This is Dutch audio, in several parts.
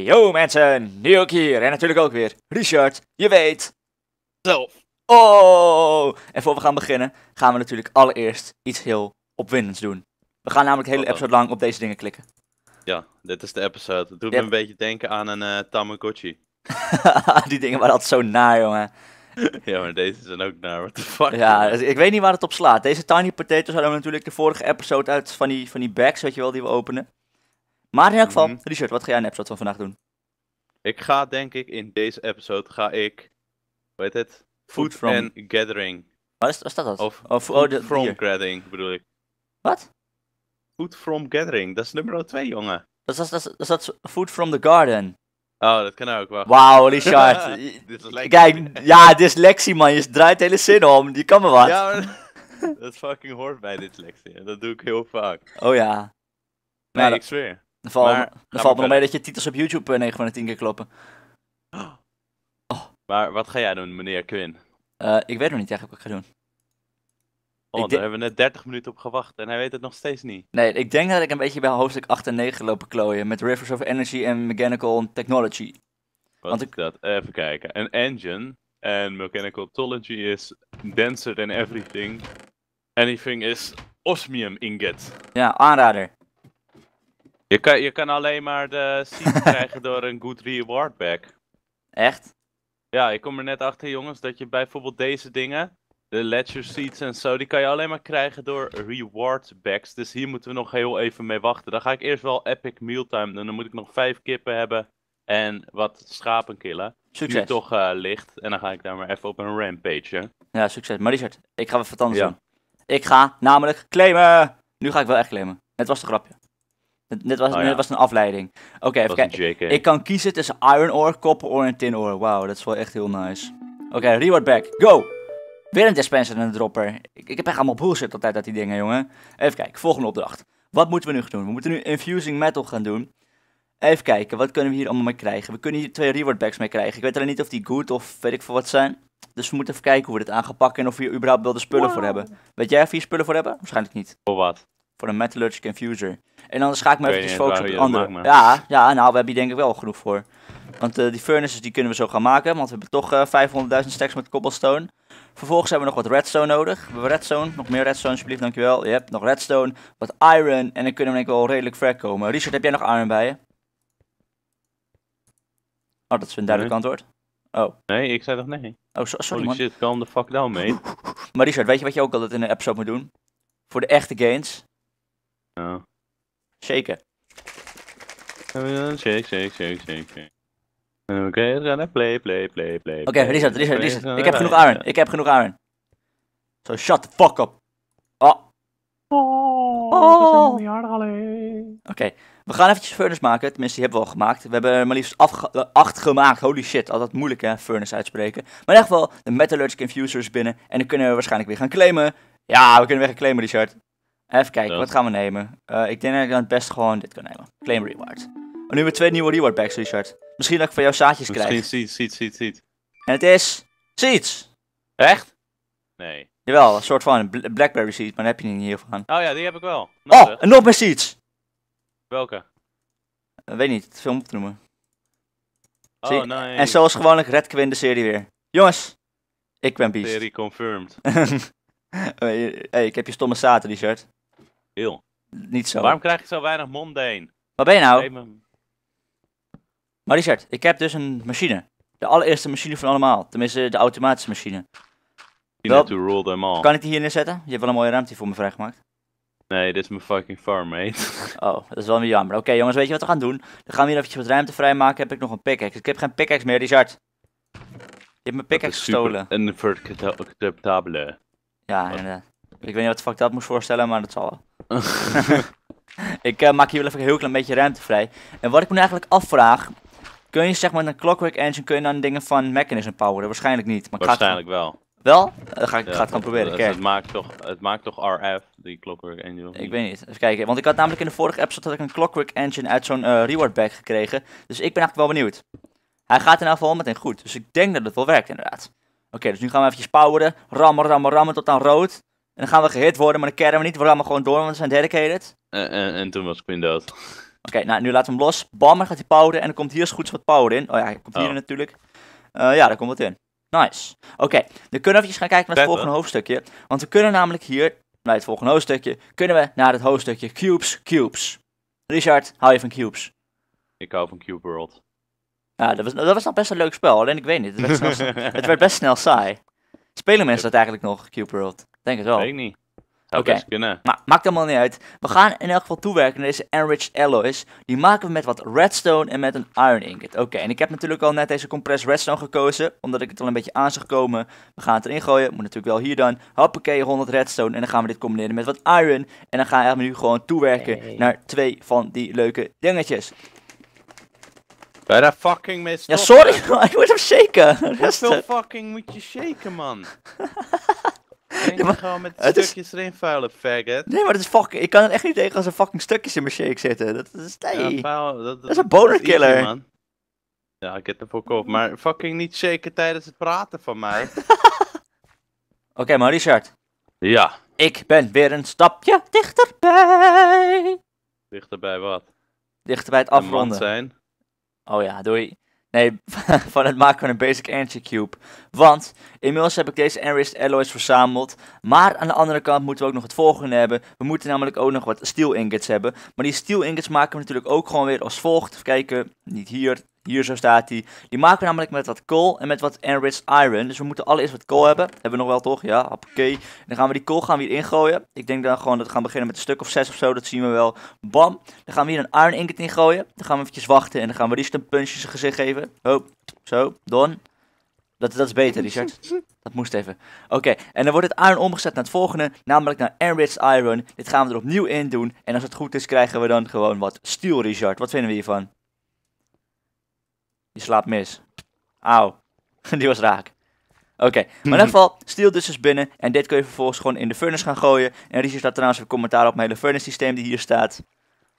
Yo mensen, nu ook hier en natuurlijk ook weer Richard, je weet. Zelf. Oh! En voor we gaan beginnen gaan we natuurlijk allereerst iets heel opwindends doen. We gaan namelijk de hele Wat dan? episode lang op deze dingen klikken. Ja, dit is de episode. Het doet Yep. me een beetje denken aan een eh, Tamagotchi. Die dingen waren altijd zo naar jongen. ja, maar deze zijn ook naar. What the fuck? Ja, dus ik weet niet waar het op slaat. Deze tiny potatoes hadden we natuurlijk de vorige episode uit van die, van die bags, weet je wel, die we openen. Maar in elk geval, Mhm. Richard, wat ga jij in de episode van vandaag doen? Ik ga denk ik in deze episode ga ik, hoe heet het? Food, from- and Gathering. Wat is, dat? dat? Of oh, Food oh, de, from hier. Gathering bedoel ik. Wat? Food from Gathering, dat is nummer 2 jongen. Dat is, dat, is, dat is Food from the Garden. Oh, dat kan ook wel. Wauw, Richard. Dit is lekker. Kijk, ja, dyslexie man, je draait de hele zin om. Die kan me wat. Ja, maar dat fucking hoort bij dyslexie. Dat doe ik heel vaak. Oh ja. Nee, Nou, dat- ik zweer. Dan valt, Maar, dan ga valt maar me nog mee dat je titels op YouTube eh, 9 van de 10 keer kloppen. Maar wat ga jij doen, meneer Quinn? Eh, ik weet nog niet eigenlijk wat ik ga doen. Oh, daar hebben we net 30 minuten op gewacht en hij weet het nog steeds niet. Nee, ik denk dat ik een beetje bij hoofdstuk 8 en 9 lopen klooien. Met Rivers of Energy en Mechanical Technology. Wat Want is ik- dat? Even kijken. Een engine and mechanical technology is denser than everything. Anything is osmium ingot. Ja, aanrader. Je kan, je kan alleen maar de seed krijgen door een good reward back. Echt? Ja, ik kom er net achter jongens dat je bijvoorbeeld deze dingen, de ledger seeds en zo, die kan je alleen maar krijgen door reward backs. Dus hier moeten we nog heel even mee wachten. Dan ga ik eerst wel epic mealtime doen. Dan moet ik nog vijf kippen hebben en wat schapen killen. Nu het Succes. toch eh, ligt. En dan ga ik daar maar even op een rampage. hè. Ja, succes. Maar Richard, ik ga wat anders Ja. doen. Ik ga namelijk claimen. Nu ga ik wel echt claimen. Net was het een grapje. Net, was, Oh ja. net was een afleiding. Oké, even Dat kijken. Ik kan kiezen tussen iron ore, copper ore en tin ore. Wauw, dat is wel echt heel nice. Oké, reward back. Go! Weer een dispenser en een dropper. Ik, ik heb echt allemaal bullshit altijd uit die dingen, jongen. Even kijken, volgende opdracht. Wat moeten we nu gaan doen? We moeten nu infusing metal gaan doen. Even kijken, wat kunnen we hier allemaal mee krijgen? We kunnen hier twee reward backs mee krijgen. Ik weet alleen niet of die good of weet ik veel wat zijn. Dus we moeten even kijken hoe we dit aan gaan pakken en of we hier überhaupt wel de spullen voor hebben. Weet jij of we hier spullen voor hebben? Waarschijnlijk niet. Voor wat? Voor een metallurgic infuser. En anders ga ik me weet eventjes focussen op het andere. maakt, Ja, ja, nou, we hebben hier denk ik wel genoeg voor. Want eh, die furnaces die kunnen we zo gaan maken, want we hebben toch eh 500.000 stacks met cobblestone. Vervolgens hebben we nog wat redstone nodig. We hebben redstone, nog meer redstone alsjeblieft, dankjewel. Je hebt nog redstone, wat iron en dan kunnen we denk ik wel redelijk ver komen. Richard, heb jij nog iron bij je? Oh, dat is een duidelijk antwoord. Oh, Nee, ik zei toch nee? oh so- sorry Holy man. shit, calm the fuck down, mate. Maar Richard, weet je wat je ook altijd in een episode moet doen? Voor de echte gains? Ja. Shaken. Shake, shake, shake, shake, shake. Oké, we gaan play, play, play, play. Oké, play, Richard, play, Richard, Richard. play, Ik heb genoeg iron. Ik heb genoeg iron. So shut the fuck up. Oh, Oh, oké. We gaan eventjes furnace maken. Tenminste, die hebben we al gemaakt. We hebben er maar liefst eh, acht gemaakt. Holy shit, altijd moeilijk hè, furnace uitspreken. Maar in ieder geval, de metallurgic infusers binnen. En dan kunnen we waarschijnlijk weer gaan claimen. Ja, we kunnen weer gaan claimen, Richard. Even kijken, Ja. wat gaan we nemen? Eh, ik denk dat ik dan het best gewoon dit kan nemen. Claim reward. Maar nu hebben we twee nieuwe reward packs, Richard. Misschien dat ik van jou zaadjes Misschien krijg. ziet, ziet, ziet, ziet. En het is... Seeds! Echt? Nee. Jawel, een soort van blackberry seed, maar daar heb je niet hiervan. Oh ja, die heb ik wel. Oh, en nog meer seeds! Welke? Uh, weet niet, het film op te noemen. Oh, Zie- nee. En zoals gewoonlijk red Quinn de serie weer. Jongens, ik ben Beast. Serie confirmed. hey, hey, ik heb je stomme zaten, Richard. Heel. Niet zo. Waarom krijg ik zo weinig mundane? Waar ben je nou? Me- Maar Richard, ik heb dus een machine. De allereerste machine van allemaal. Tenminste, de automatische machine. You Wel- need to them all. Kan ik die hier neerzetten? Je hebt wel een mooie ruimte voor me vrijgemaakt. Nee, dit is mijn fucking farm, mate. Oh, dat is wel weer jammer. Oké jongens, weet je wat we gaan doen? Dan gaan we hier eventjes wat ruimte vrijmaken. Heb ik nog een pickaxe. Ik heb geen pickaxe meer, Richard. Je hebt mijn pickaxe gestolen. Invertebrable. Ja, inderdaad. Ik weet niet wat de fuck dat moest voorstellen, maar dat zal wel. Ik eh, maak hier wel even een heel klein beetje ruimte vrij. En wat ik me eigenlijk afvraag. Kun je zeg maar met een Clockwork Engine kun je dan dingen van Mechanism poweren? Waarschijnlijk niet. Maar Waarschijnlijk wel. Wel? Dan ga ik, Ja, ga het gewoon proberen. het, het, maakt toch, het maakt toch RF, die Clockwork of ik weet niet. Even kijken. Want ik had namelijk in de vorige episode had ik een Clockwork Engine uit zo'n eh, reward bag gekregen. Dus ik ben eigenlijk wel benieuwd. Hij gaat in ieder geval meteen goed. Dus ik denk dat het wel werkt inderdaad. Oké, dus nu gaan we eventjes poweren. Rammen, rammen, rammen tot aan rood. En dan gaan we gehit worden, maar dan kerren we niet. We rammen gewoon door, want we zijn dedicated. En, en, en toen was Quinn dood. Oké, nou nu laten we hem los. Bam, dan gaat hij poweren en dan komt hier als goed wat power in. Oh ja, hij komt hier Oh. natuurlijk. Eh, ja, daar komt wat in. Nice. Oké, dan kunnen we even gaan kijken naar het Vet, volgende hoofdstukje. Want we kunnen namelijk hier, bij het volgende hoofdstukje, kunnen we naar het hoofdstukje Cubes, Cubes. Richard, hou je van Cubes? Ik hou van Cube World. Ja, dat was, dat was nog best een leuk spel, alleen ik weet niet. Het werd, snel, het werd best snel saai. Spelen mensen dat eigenlijk nog, Cube World? Denk het wel. Weet ik niet. Zou Oké. best kunnen. Maar maakt allemaal niet uit. We gaan in elk geval toewerken naar deze enriched alloys. Die maken we met wat redstone en met een iron ingot. Oké, en ik heb natuurlijk al net deze compressed redstone gekozen. Omdat ik het al een beetje aan zag komen. We gaan het erin gooien. Moet natuurlijk wel hier dan. Hoppakee, 100 redstone. En dan gaan we dit combineren met wat iron. En dan gaan we nu gewoon toewerken Hey. naar twee van die leuke dingetjes. Bij daar fucking mee Ja, sorry. ik moet hem shaken. Hoeveel fucking moet je shaken, man? Ja, maar gewoon met het is- stukjes erin vuile faggot. Nee, maar dat is fucking... Ik kan het echt niet tegen als er fucking stukjes in mijn shake zitten. Dat is... Nee. Ja, vuil, dat, is een boner easy, killer. man. Ja, ik heb er voor kop. Maar fucking niet shaken tijdens het praten van mij. Oké, maar Richard. ja. Ik ben weer een stapje dichterbij. Dichterbij wat? Dichter bij het Een man afronden. zijn. Oh ja, doei. Nee, van het maken van een basic energy cube. Want inmiddels heb ik deze enriched alloys verzameld. Maar aan de andere kant moeten we ook nog het volgende hebben. We moeten namelijk ook nog wat steel ingots hebben. Maar die steel ingots maken we natuurlijk ook gewoon weer als volgt. Even kijken, niet hier, hier zo staat die. Die maken we namelijk met wat coal en met wat enriched iron. Dus we moeten allereerst wat coal hebben. Hebben we nog wel toch? Ja, oké. Dan gaan we die coal gaan we ingooien. Ik denk dan gewoon dat we gaan beginnen met een stuk of zes of zo. Dat zien we wel. Bam. Dan gaan we hier een iron ingot in gooien. Dan gaan we eventjes wachten en dan gaan we Richard een in zijn gezicht geven. Oh, zo, Don. Dat, dat is beter, Richard. Dat moest even. Oké, en dan wordt het iron omgezet naar het volgende, namelijk naar enriched iron. Dit gaan we er opnieuw in doen. En als het goed is, krijgen we dan gewoon wat steel, Richard. Wat vinden we hiervan? Die slaapt mis. Auw. Die was raak. Oké, maar in ieder geval, steel dus is binnen. En dit kun je vervolgens gewoon in de furnace gaan gooien. En Richard staat trouwens een commentaar op mijn hele furnace systeem die hier staat.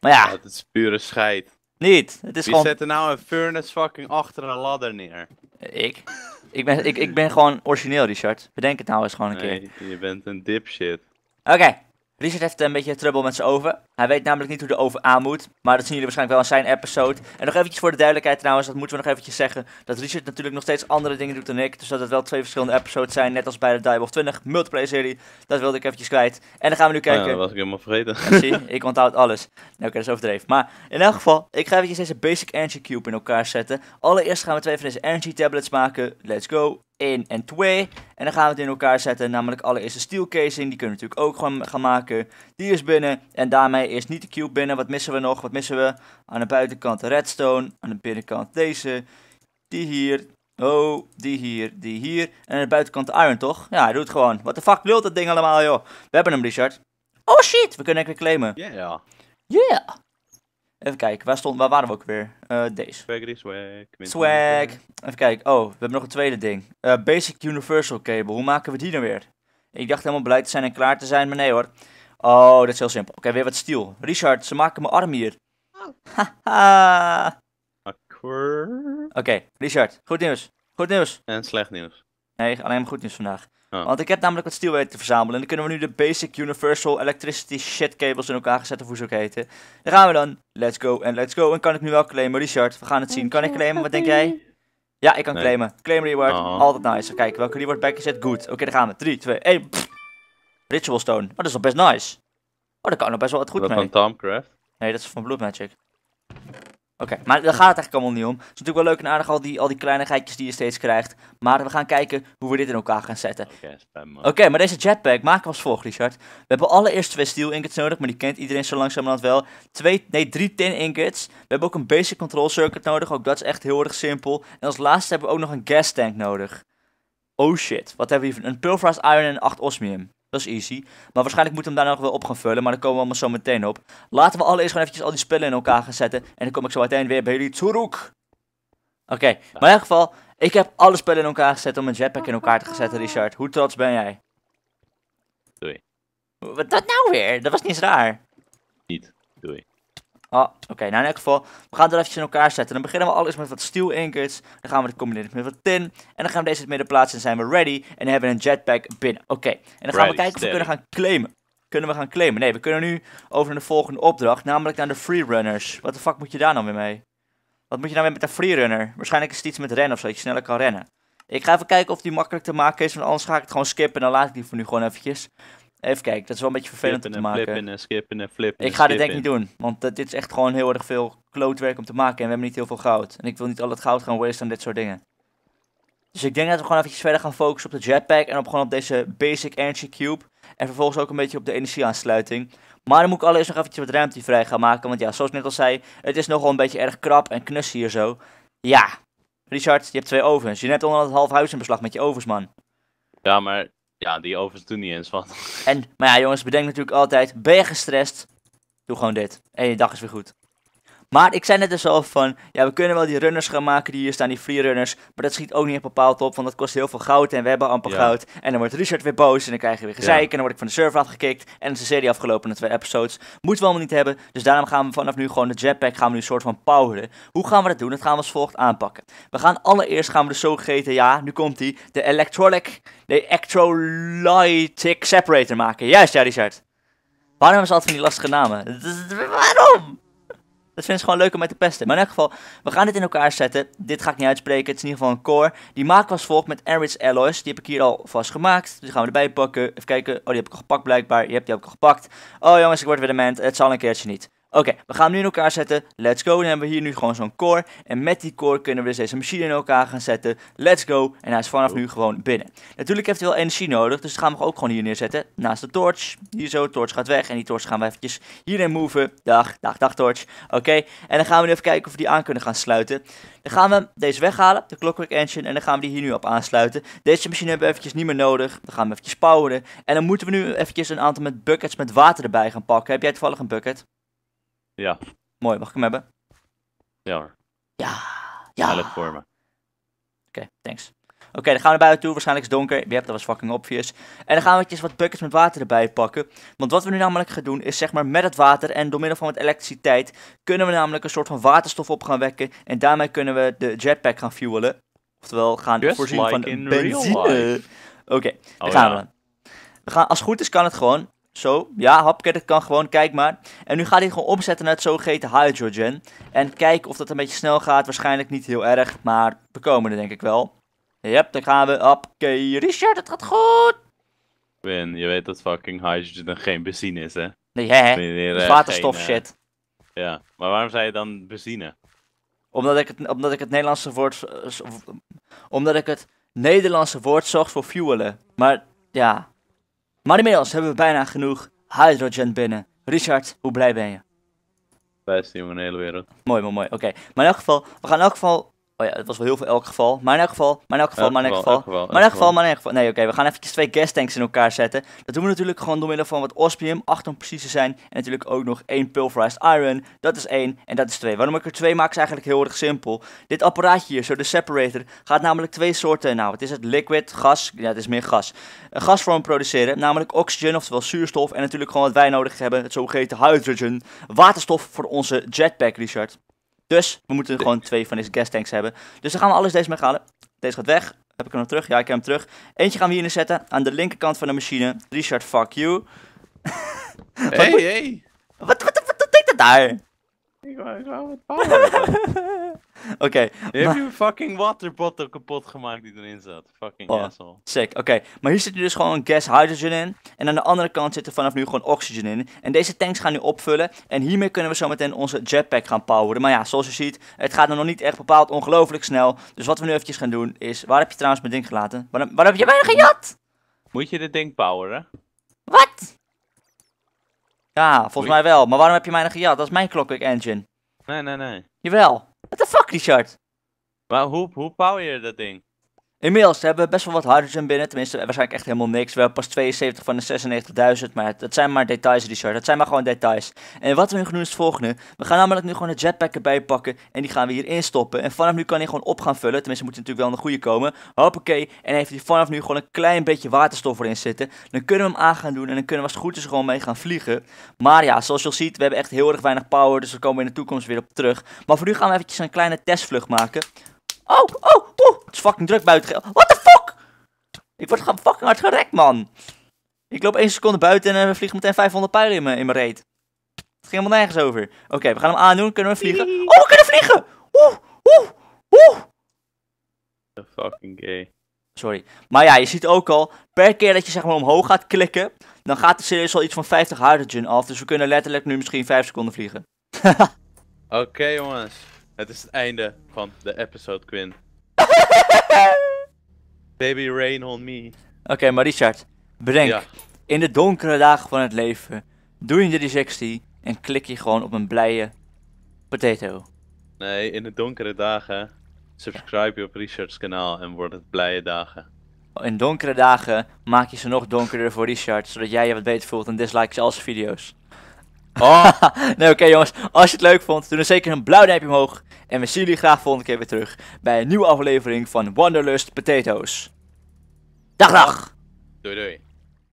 Maar ja, het is pure scheid. niet. Het is Wie gewoon... zet er nou een furnace fucking achter een ladder neer? Ik? Ik ben, ik, ik ben gewoon origineel, Richard. Bedenk het nou eens gewoon een keer. Nee, je bent een dipshit. Oké. Richard heeft een beetje trouble met zijn oven. Hij weet namelijk niet hoe de oven aan moet. Maar dat zien jullie waarschijnlijk wel in zijn episode. En nog eventjes voor de duidelijkheid trouwens, dat moeten we nog eventjes zeggen. Dat Richard natuurlijk nog steeds andere dingen doet dan ik. Dus dat het wel twee verschillende episodes zijn. Net als bij de Die of 20 multiplayer serie. Dat wilde ik eventjes kwijt. En dan gaan we nu ja, kijken. dat was ik helemaal vergeten. Ja, zie, ik onthoud alles. Nee, Oké, dat is overdreven. Maar in elk geval, ik ga eventjes deze Basic Energy Cube in elkaar zetten. Allereerst gaan we twee van deze Energy Tablets maken. Let's go. 1 en 2. En dan gaan we het in elkaar zetten. Namelijk allereerst de steel casing. Die kunnen we natuurlijk ook gewoon gaan maken. Die is binnen. En daarmee is niet de cube binnen. Wat missen we nog? Wat missen we? Aan de buitenkant de redstone. Aan de binnenkant deze. Die hier. Oh, die hier, die hier. En aan de buitenkant de iron, toch? Ja, hij doet gewoon. Wat de fuck wil dat ding allemaal, joh? We hebben hem, Richard. Oh shit, we kunnen hem weer claimen. Ja, ja. Yeah! Even kijken, waar, stond, waar waren we ook weer? Eh, deze. Swag. Swag. swag. Even kijken. Oh, we hebben nog een tweede ding. Eh, Basic Universal Cable. Hoe maken we die nou weer? Ik dacht helemaal blij te zijn en klaar te zijn, maar nee hoor. Oh, dat is heel simpel. Oké, weer wat steel. Richard, ze maken mijn arm hier. Haha. Oké, Richard, goed nieuws. Goed nieuws. En slecht nieuws. Nee, alleen maar goed nieuws vandaag. Oh. Want ik heb namelijk wat steel weten te verzamelen. En dan kunnen we nu de Basic Universal Electricity Shit Cables in elkaar zetten, of hoe ze ook heten. Daar gaan we dan. Let's go en let's go. En kan ik nu wel claimen, Richard? We gaan het zien. Kan ik claimen? Wat denk jij? Ja, ik kan Nee. claimen. Claim reward. Oh. Altijd nice. Kijk, welke reward back is het? Goed. Oké, daar gaan we. 3, 2, 1. Ritual Stone. Oh, dat is nog best nice. Oh, daar kan nog best wel wat goed Dat mee. van Tomcraft. Nee, dat is van Blood Magic. Oké, maar daar gaat het eigenlijk allemaal niet om. Het is natuurlijk wel leuk en aardig al die, al die kleinigheidjes die je steeds krijgt. Maar we gaan kijken hoe we dit in elkaar gaan zetten. Oké, maar deze jetpack maken we als volgt, Richard. We hebben allereerst twee steel ingots nodig, maar die kent iedereen zo langzamerhand wel. Twee, nee, drie tin ingots. We hebben ook een basic control circuit nodig, ook dat is echt heel erg simpel. En als laatste hebben we ook nog een gas tank nodig. Oh shit, wat hebben we hier? Een pulverized iron en 8 osmium. Dat is easy. Maar waarschijnlijk moeten we hem daar nog wel op gaan vullen, maar daar komen we allemaal zo meteen op. Laten we allereerst gewoon eventjes al die spullen in elkaar gaan zetten. En dan kom ik zo meteen weer bij jullie terug. Oké, maar in ieder geval, ik heb alle spullen in elkaar gezet om een jetpack in elkaar te zetten, Richard. Hoe trots ben jij? Doei. Wat dat nou weer? Dat was niet eens raar. Niet. Doei. Oh, oké. Nou, in elk geval, we gaan het er eventjes in elkaar zetten. Dan beginnen we allereerst met wat steel ingots. Dan gaan we het combineren met wat tin. En dan gaan we deze in het midden plaatsen en zijn we ready. En dan hebben we een jetpack binnen. Oké. En dan gaan we kijken of we steady. kunnen gaan claimen. kunnen we gaan claimen. Nee, we kunnen nu over naar de volgende opdracht, namelijk naar de freerunners. Wat de fuck moet je daar nou weer mee? Wat moet je nou weer met de freerunner? Waarschijnlijk is het iets met rennen of zo, dat je sneller kan rennen. Ik ga even kijken of die makkelijk te maken is, want anders ga ik het gewoon skippen en dan laat ik die voor nu gewoon eventjes. Even kijken, dat is wel een beetje vervelend om Skippen te en maken. flippen en skippen en flippen Ik ga dit denk ik niet doen, want dit is echt gewoon heel erg veel klootwerk om te maken en we hebben niet heel veel goud. En ik wil niet al het goud gaan wasten aan dit soort dingen. Dus ik denk dat we gewoon eventjes verder gaan focussen op de jetpack en op gewoon op deze basic energy cube. En vervolgens ook een beetje op de energieaansluiting. Maar dan moet ik allereerst nog eventjes wat ruimte vrij gaan maken, want ja, zoals ik net al zei, het is nogal een beetje erg krap en knus hier zo. Ja, Richard, je hebt twee ovens. Je neemt onder het half huis in beslag met je ovens, man. Ja, maar ja, die ovens doen niet eens wat. En, maar ja jongens, bedenk natuurlijk altijd, ben je gestrest? Doe gewoon dit. En je dag is weer goed. Maar ik zei net dus al van, ja we kunnen wel die runners gaan maken die hier staan, die free runners. Maar dat schiet ook niet bepaald op, want dat kost heel veel goud en we hebben amper Ja. goud. En dan wordt Richard weer boos en dan krijg je weer gezeik en dan word ik van de server afgekikt. En dan is de serie afgelopen na twee episodes. Moeten we allemaal niet hebben, dus daarom gaan we vanaf nu gewoon de jetpack gaan we nu een soort van poweren. Hoe gaan we dat doen? Dat gaan we als volgt aanpakken. We gaan allereerst gaan we de zogeheten, ja nu komt die, de electrolytic, de electrolytic separator maken. Juist ja Richard. Waarom ze altijd van die lastige namen? Is- Waarom? Dat vinden ze gewoon leuk om mee te pesten. Maar in elk geval, we gaan dit in elkaar zetten. Dit ga ik niet uitspreken. Het is in ieder geval een core. Die maken we als volgt met Enrich Alloys. Die heb ik hier al vast gemaakt. Dus die gaan we erbij pakken. Even kijken. Oh, die heb ik al gepakt blijkbaar. Je hebt die ik al gepakt. Oh jongens, ik word weer dement. Het zal een keertje niet. Oké, we gaan hem nu in elkaar zetten. Let's go. Dan hebben we hier nu gewoon zo'n core. En met die core kunnen we dus deze machine in elkaar gaan zetten. Let's go. En hij is vanaf nu gewoon binnen. Natuurlijk heeft hij wel energie nodig. Dus dat gaan we ook gewoon hier neerzetten. Naast de torch. Hier zo. Torch gaat weg. En die torch gaan we eventjes hierin moven. Dag, dag, dag torch. Oké. En dan gaan we nu even kijken of we die aan kunnen gaan sluiten. Dan gaan we deze weghalen, de Clockwork Engine, en dan gaan we die hier nu op aansluiten. Deze machine hebben we eventjes niet meer nodig. Dan gaan we eventjes poweren. En dan moeten we nu eventjes een aantal met buckets met water erbij gaan pakken. Heb jij toevallig een bucket? Ja, Mooi, mag ik hem hebben? ja hoor. Ja. Ja. ligt voor me. Oké, thanks. Oké, dan gaan we naar buiten toe. Waarschijnlijk is het donker. Je hebt dat was fucking obvious. En dan gaan we wat buckets met water erbij pakken. Want wat we nu namelijk gaan doen is zeg maar met het water en door middel van wat elektriciteit kunnen we namelijk een soort van waterstof op gaan wekken. En daarmee kunnen we de jetpack gaan fuelen. Oftewel gaan Just voorzien like van benzine. Oké, daar Oh, gaan ja. we. we gaan, als het goed is kan het gewoon. Zo, ja, hapke, dat kan gewoon, kijk maar. En nu gaat hij gewoon omzetten naar het zogeheten hydrogen. En kijken of dat een beetje snel gaat. Waarschijnlijk niet heel erg, maar we komen er denk ik wel. Yep, dan gaan we. Oké, Richard, het gaat goed. Win, je weet dat fucking hydrogen geen benzine is, hè? Nee, hè. Meneer, is waterstof geen, eh, shit. Ja, maar waarom zei je dan benzine? Omdat ik, het, omdat ik het Nederlandse woord. eh, Omdat ik het Nederlandse woord zocht voor fuelen. Maar ja. Maar inmiddels hebben we bijna genoeg hydrogen binnen. Richard, hoe blij ben je? Beste in de hele wereld. Mooi, mooi, mooi. Oké. Maar in elk geval, we gaan in elk geval. Oh ja, het was wel heel veel elk geval. Maar in elk geval, maar in elk geval, maar in elk geval. Maar in elk geval, maar in elk geval. Nee, oké, we gaan eventjes twee gas tanks in elkaar zetten. Dat doen we natuurlijk gewoon door middel van wat osmium, 8 om precies te zijn. En natuurlijk ook nog één pulverized iron. Dat is één en dat is twee. Waarom ik er twee maak is eigenlijk heel erg simpel. Dit apparaatje hier, zo de separator, gaat namelijk twee soorten, nou wat is het, liquid, gas, ja het is meer gas. Een gasvorm produceren, namelijk oxygen, oftewel zuurstof. En natuurlijk gewoon wat wij nodig hebben, het zogeheten hydrogen. Waterstof voor onze jetpack, Richard. Dus we moeten gewoon twee van deze gas tanks hebben. Dus dan gaan we alles deze mee halen. Deze gaat weg. Heb ik hem nog terug? Ja, ik heb hem terug. Eentje gaan we hier neerzetten aan de linkerkant van de machine. Richard, fuck you. Hey, hey! Wat, wat, wat, wat deed dat daar? Ik wou, wat power. Oké, Je hebt je fucking waterbottle kapot gemaakt die erin zat. Fucking Oh. asshole. sick. Oké, maar hier zit nu dus gewoon gas hydrogen in. En aan de andere kant zit er vanaf nu gewoon oxygen in. En deze tanks gaan nu opvullen. En hiermee kunnen we zo meteen onze jetpack gaan poweren. Maar ja, zoals je ziet, het gaat nog niet echt bepaald ongelooflijk snel. Dus wat we nu eventjes gaan doen is... Waar heb je trouwens mijn ding gelaten? Waar, waar heb je mij gejat? Moet je dit ding poweren? Wat? Ja, volgens Oei. mij wel. Maar waarom heb je mij nog gejat? Dat is mijn Clockwork Engine. Nee, nee, nee. Jawel. What the fuck, Richard? Maar hoe, hoe power je dat ding? Inmiddels hebben we best wel wat hydrogen binnen. Tenminste, waarschijnlijk echt helemaal niks. We hebben pas 72 van de 96.000. Maar dat zijn maar details, Richard. Dat zijn maar gewoon details. En wat we nu gaan doen is het volgende. We gaan namelijk nu gewoon een jetpack erbij pakken. En die gaan we hierin stoppen. En vanaf nu kan hij gewoon op gaan vullen. Tenminste, moet hij natuurlijk wel in de goede komen. Hoppakee. En heeft hij vanaf nu gewoon een klein beetje waterstof erin zitten. Dan kunnen we hem aan gaan doen. En dan kunnen we als het goed is gewoon mee gaan vliegen. Maar ja, zoals je ziet, we hebben echt heel erg weinig power. Dus daar komen we in de toekomst weer op terug. Maar voor nu gaan we eventjes een kleine testvlucht maken. Oh, oh, oh. Het is fucking druk buiten. What the fuck? Ik word gewoon fucking hard gerekt, man. Ik loop één seconde buiten en we vliegen meteen 500 pijlen in mijn, in mijn reet. Het ging helemaal nergens over. Oké, we gaan hem aandoen. Kunnen we vliegen? Oh, we kunnen vliegen! Oeh, oeh, oeh. The fucking gay. Sorry. Maar ja, je ziet ook al, per keer dat je zeg maar omhoog gaat klikken, dan gaat de serieus al iets van 50 hydrogen af. Dus we kunnen letterlijk nu misschien 5 seconden vliegen. Oké jongens, het is het einde van de episode, Quinn. Baby rain on me. Oké, maar Richard, bedenk, Ja, in de donkere dagen van het leven, doe je de 360 en klik je gewoon op een blije potato. nee, in de donkere dagen subscribe je op Richard's kanaal en wordt het blije dagen. In donkere dagen maak je ze nog donkerder voor Richard, zodat jij je wat beter voelt en dislike je al zijn video's. Oh, nee, oké jongens, als je het leuk vond, doe dan zeker een blauw duimpje omhoog. En we zien jullie graag volgende keer weer terug bij een nieuwe aflevering van Wanderlust Potatoes. Dag dag! doei doei.